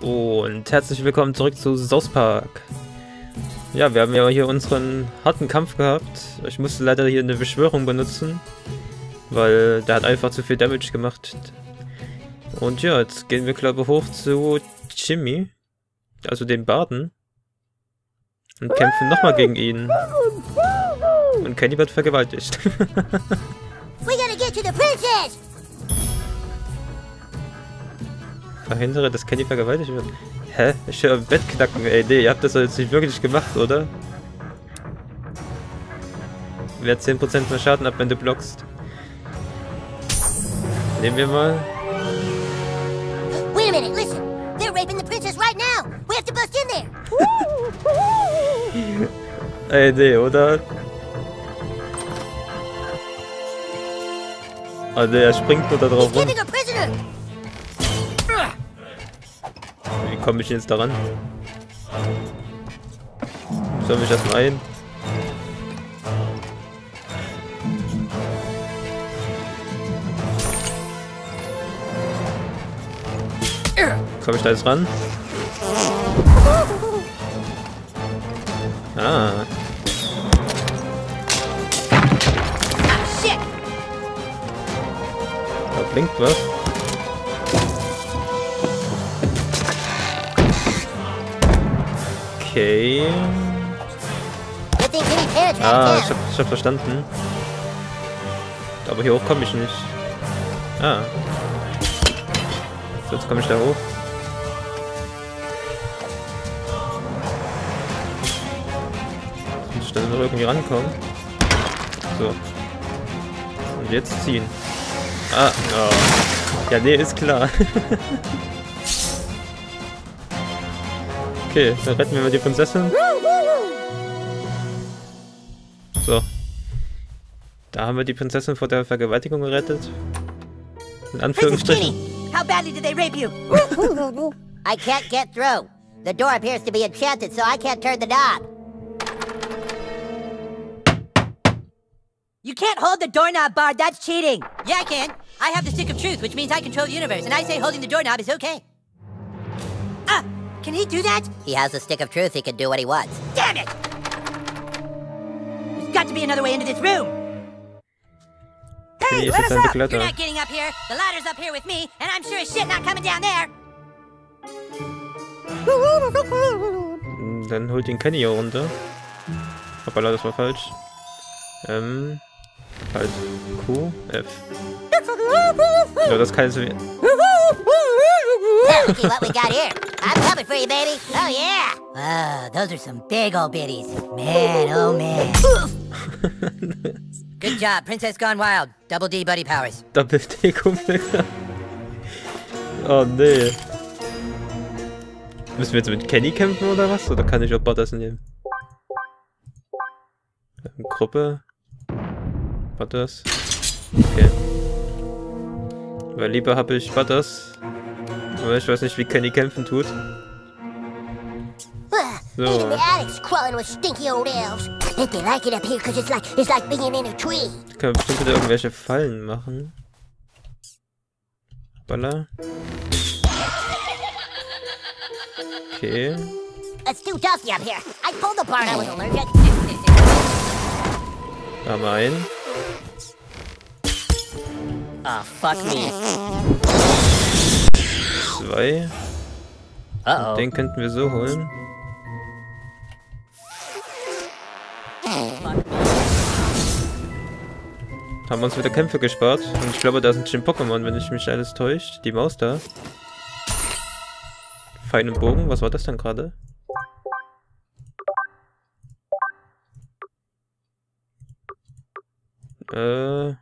Und herzlich willkommen zurück zu South Park. Ja, wir haben ja hier unseren harten Kampf gehabt. Ich musste leider hier eine Beschwörung benutzen, weil der hat einfach zu viel Damage gemacht. Und ja, jetzt gehen wir glaube ich hoch zu Jimmy, also dem Baden. Und kämpfen nochmal gegen ihn. Und Kenny wird vergewaltigt. We gotta get to the princess! Verhindere, dass Kenny vergewaltigt wird. Hä? Ich höre Bett knacken, ey. Nee, ihr habt das doch jetzt nicht wirklich gemacht, oder? Wer 10% mehr Schaden ab, wenn du blockst. Nehmen wir mal. Wait a minute, listen! They're raping the princess right now! We have to bust in there! Ey, nee, oder? Ah, nee, er springt nur da drauf rum. Wie komme ich jetzt daran? Soll mich erstmal ein? Komme ich da jetzt ran? Ah, Shit! da blinkt was. Okay. Ah, ich hab, ich hab verstanden. Aber hier hoch komme ich nicht. Ah. So, jetzt komme ich da hoch. Muss ich dann noch irgendwie rankommen. So. Und jetzt ziehen. Ah, oh. Ja, nee, ist klar. okay, dann retten wir mal die Prinzessin. So. Da haben wir die Prinzessin vor der Vergewaltigung gerettet. In Anführungsstrichen. How badly did they rape you? I can't get through. The door appears to be enchanted, so I can't turn the knob. You can't hold the doorknob, Bard. That's cheating. Yeah, I can. I have the stick of truth, which means I control the universe, and I say holding the doorknob is okay. Can he do that? He has the stick of truth, he can do what he wants. Damn it! There's got to be another way into this room. Hey, ist let us up! You're not getting up here. The ladder's up here with me, and I'm sure as shit not coming down there. Hm, Dann holt ihn Kenny hier runter. Hoppala, das war falsch. Ähm. Halt. Q, F. Ja, das kann ich Now, looky what we got here. I'm coming for you, baby. Oh, yeah. Wow, those are some big old biddies. Man, oh man. Good job, Princess Gone Wild. Double D buddy powers. Doppel-T-Kumpel. oh nee. Müssen wir jetzt mit Kenny kämpfen oder was? Oder kann ich auch Butters nehmen? Ähm, Gruppe. Butters. Okay. Weil lieber habe ich Butters. Aber ich weiß nicht, wie Kenny kämpfen tut. So. Können wir bestimmt wieder irgendwelche Fallen machen. Baller. Okay. It's too dusty up here. I pulled the part I was allergic. Da wir einen. Oh, fuck me. Zwei. Uh-oh. Den könnten wir so holen. Haben uns wieder Kämpfe gespart. Und ich glaube, da ist ein Gym-Pokémon, wenn ich mich alles täuscht. Die Maus da. Pfeil und Bogen. Was war das denn gerade? Äh. Ich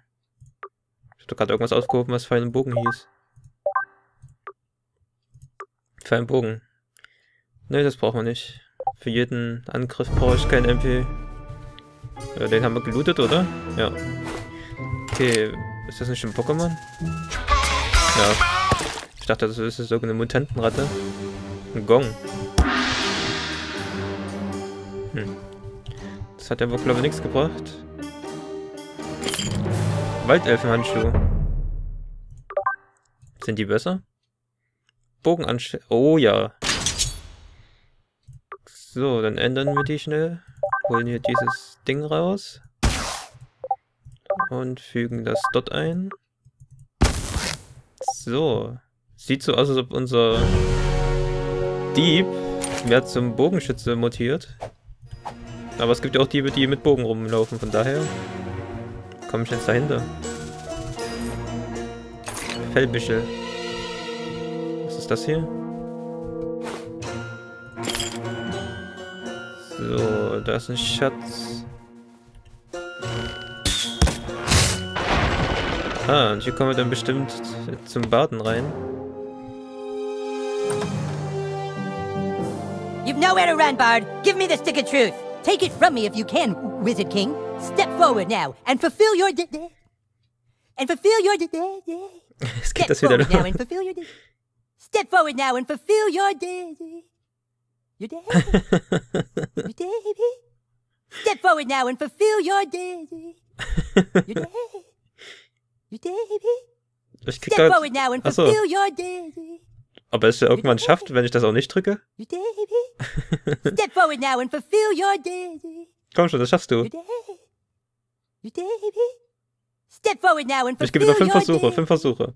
hab doch gerade irgendwas aufgehoben, was Pfeil und Bogen hieß. Und Bogen. Ne, das brauchen wir nicht. Für jeden Angriff brauche ich kein MP. Äh, den haben wir gelootet, oder? Ja. Okay, ist das nicht ein Pokémon? Ja. Ich dachte, das ist irgendeine Mutantenratte. Ein Gong. Hm. Das hat ja wohl, glaube ich, nichts gebracht. Waldelfenhandschuh. Sind die besser? Bogen anstellen. Oh ja. So, dann ändern wir die schnell. Holen hier dieses Ding raus. Und fügen das dort ein. So. Sieht so aus, als ob unser Dieb mehr zum Bogenschütze mutiert. Aber es gibt ja auch Diebe, die mit Bogen rumlaufen, von daher komme ich jetzt dahinter. Fellbüschel. Das hier? So, da ist ein Schatz. Ah, und hier kommen wir dann bestimmt zum Baden rein. You've nowhere to run, Bard. Give me the stick of truth. Take it from me if you can, Wizard King. Step forward now and fulfill your and fulfill your Step das wieder forward now and fulfill your Step forward now and fulfill your de- your day. your day. Step forward now and fulfill your day. Your day. Your day. Ich krieg Step forward now and Achso. fulfill your day. ob er es ja irgendwann schafft, wenn ich das auch nicht drücke? Your day. Step forward now and fulfill your day. Komm schon, das schaffst du. Your day. Your day. Step forward now and Ich fulfill gebe dir fünf your Versuche, fünf Versuche.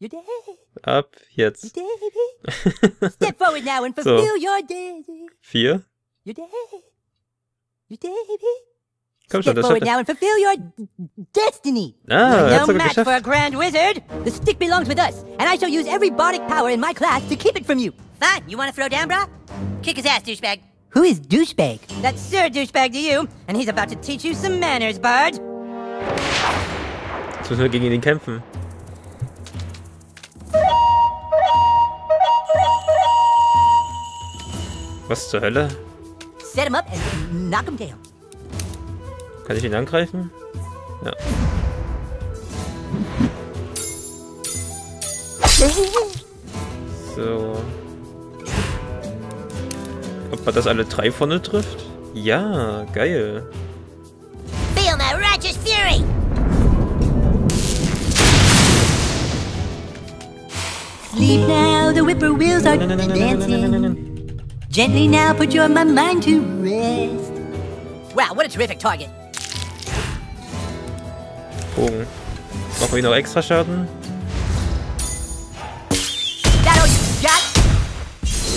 Your day. Ab jetzt. Your day. Step forward now and So. fulfill your day. Vier. Your day. Your day. Komm schon, Step das forward er. now and fulfill your destiny. Ah, er hat's no sogar match for a grand wizard. The stick belongs with us, and I shall use every bardic power in my class to keep it from you. Fine. You want to throw down, brah? Kick his ass, douchebag. Who is douchebag? That's Sir Douchebag to you, and he's about to teach you some manners, Bard. Jetzt müssen wir gegen ihn kämpfen. Was zur Hölle? Set him up and knock him down. Kann ich ihn angreifen? Ja. So. Ob man das alle drei vorne trifft? Ja, geil. Feel my righteous fury! Sleep now, the whippoorwills are Nein, Gently now, put your my mind to rest. Wow, what a terrific target. Bogen. Machen wir noch extra Schaden?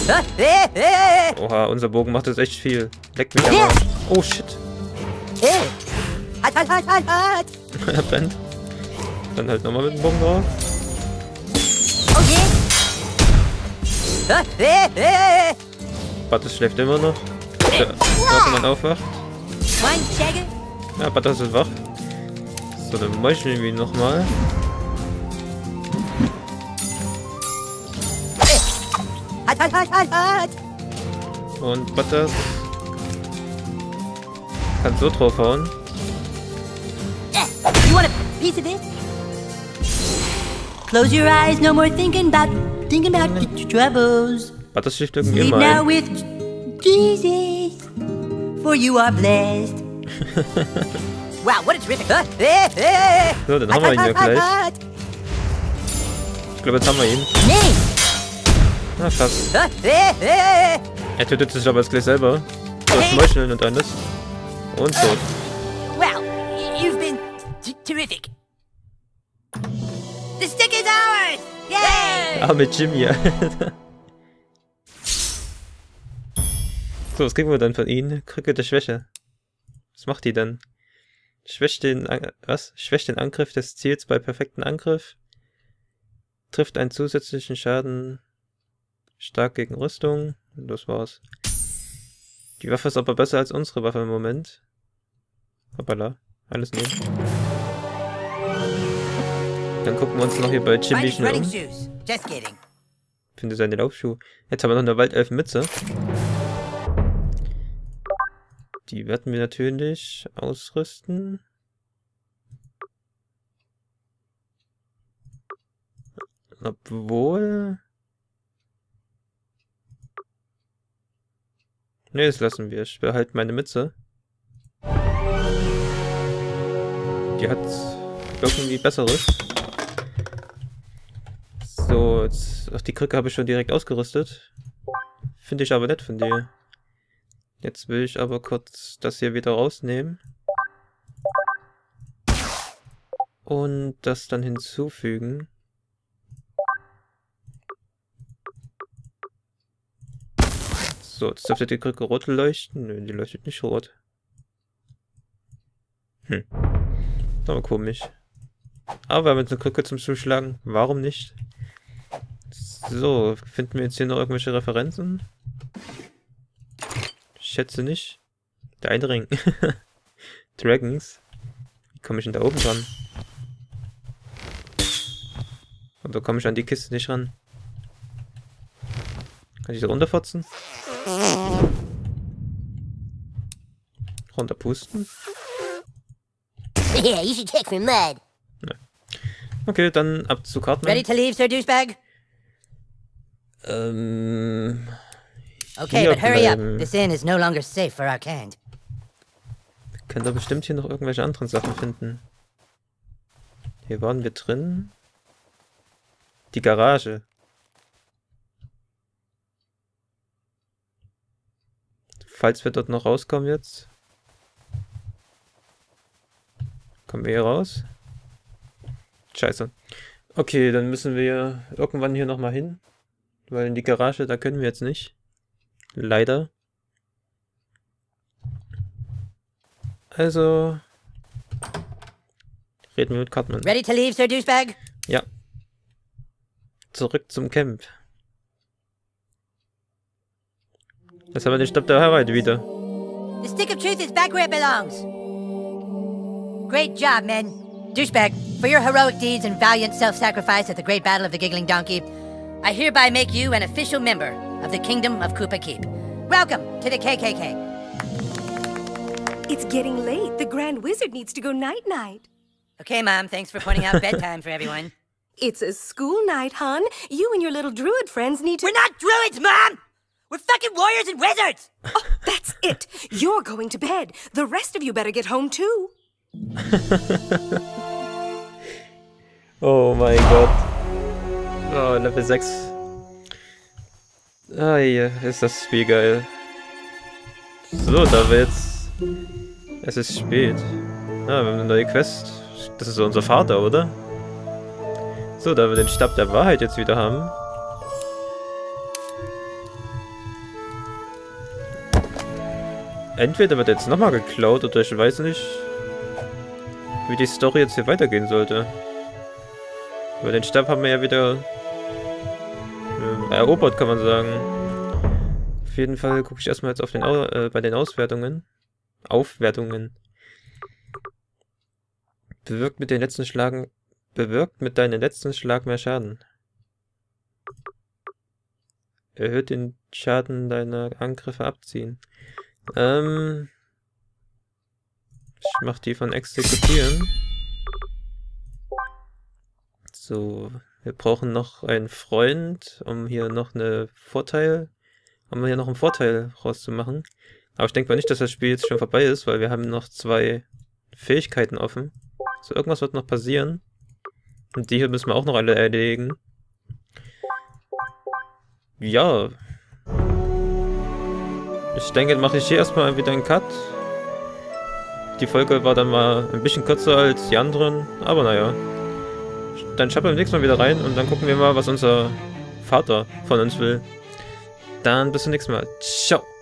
Oha, unser Bogen macht das echt viel. Leck mich aber. Oh shit. Hot, hot, hot, hot, hot. er brennt. Dann halt nochmal mit dem Bogen drauf. Oh Butters schläft immer noch. Außer man aufwacht. Ja, Butters ist wach. So, dann meucheln wir ihn nochmal. Halt, halt, halt, Und Butters kann so draufhauen. piece of it? Close your eyes, no more thinking about thinking about troubles troubles. Battes schläft irgendwie Sleep immer now with Jesus, for you are blessed. wow, what a terrific! So, dann haben wir ihn ja gleich. Ich glaube, jetzt haben wir ihn. Nee. Na, fast. Er tötet sich aber jetzt gleich selber. Durch Meucheln und alles. Und tot. Wow, you've been terrific. The stick is ours! Yay! Ah, mit Jimmy, Alter. So, was kriegen wir dann von ihnen? Krücke der Schwäche. Was macht die denn? Schwächt den, An was? Schwächt den Angriff des Ziels bei perfekten Angriff. Trifft einen zusätzlichen Schaden. Stark gegen Rüstung. Und das war's. Die Waffe ist aber besser als unsere Waffe im Moment. Hoppala. Alles nehmen. Dann gucken wir uns noch hier bei Jimmy schnell um. Finde seine Laufschuhe. Jetzt haben wir noch eine Waldelfenmütze. Die werden wir natürlich ausrüsten. Obwohl... Ne, das lassen wir. Ich behalte meine Mütze. Die hat irgendwie Besseres. So, jetzt, ach, die Krücke habe ich schon direkt ausgerüstet. Finde ich aber nett von dir. Jetzt will ich aber kurz das hier wieder rausnehmen. Und das dann hinzufügen. So, jetzt dürfte die Krücke rot leuchten. Nö, die leuchtet nicht rot. Hm. Aber komisch. Aber wir haben jetzt eine Krücke zum Zuschlagen. Warum nicht? So, finden wir jetzt hier noch irgendwelche Referenzen? Ich schätze nicht. Der eine Ring. Dragons. Wie komme ich denn da oben dran? Und da komme ich an die Kiste nicht ran. Kann ich da runterfotzen? Runterpusten? Yeah, you should check for mud. Okay, dann ab zu Cartman. Ready to leave, Sir Douchebag? Ähm, Okay, Hier but hurry up. This inn is no longer safe for our kind. kann da bestimmt hier noch irgendwelche anderen Sachen finden. Hier waren wir drin. Die Garage. Falls wir dort noch rauskommen jetzt. Kommen wir hier raus? Scheiße. Okay, dann müssen wir irgendwann hier nochmal hin. Weil in die Garage, da können wir jetzt nicht. Leider. Also. Reden wir mit Cartman. Ready to leave, Sir Douchebag? Ja. Zurück zum Camp. Jetzt haben wir den Stab der Wahrheit wieder. The stick of truth is back where it belongs. Great job, men. Douchebag, for your heroic deeds and valiant self-sacrifice at the Great Battle of the Giggling Donkey, I hereby make you an official member of the Kingdom of Koopa Keep. Welcome to the KKK. It's getting late. The Grand Wizard needs to go night night. Okay, Mom, thanks for pointing out bedtime for everyone. It's a school night, hon. You and your little druid friends need to. We're not druids, Mom! We're fucking warriors and wizards! Oh, that's it. You're going to bed. The rest of you better get home too. Oh my god. Oh, Level 6. Ah, hier ist das Spiel geil. So, David. Es ist spät. Ah, wir haben eine neue Quest. Das ist so unser Vater, oder? So, da wir den Stab der Wahrheit jetzt wieder haben. Entweder wird jetzt nochmal geklaut oder ich weiß nicht, wie die Story jetzt hier weitergehen sollte. Aber den Stab haben wir ja wieder erobert, kann man sagen. Auf jeden Fall gucke ich erstmal jetzt auf den Au äh, bei den Auswertungen. Aufwertungen. Bewirkt mit den letzten Schlagen. Bewirkt mit deinem letzten Schlag mehr Schaden. Erhöht den Schaden deiner Angriffe abziehen. Ähm. Ich mach die von exekutieren. So, wir brauchen noch einen Freund, um hier noch eine Vorteil, um hier noch einen Vorteil rauszumachen. Aber ich denke mal nicht, dass das Spiel jetzt schon vorbei ist, weil wir haben noch zwei Fähigkeiten offen. So, irgendwas wird noch passieren. Und die hier müssen wir auch noch alle erledigen. Ja. Ich denke, mache ich hier erstmal wieder einen Cut. Die Folge war dann mal ein bisschen kürzer als die anderen, aber naja. Dann schauen wir beim nächsten Mal wieder rein und dann gucken wir mal, was unser Vater von uns will. Dann bis zum nächsten Mal. Ciao.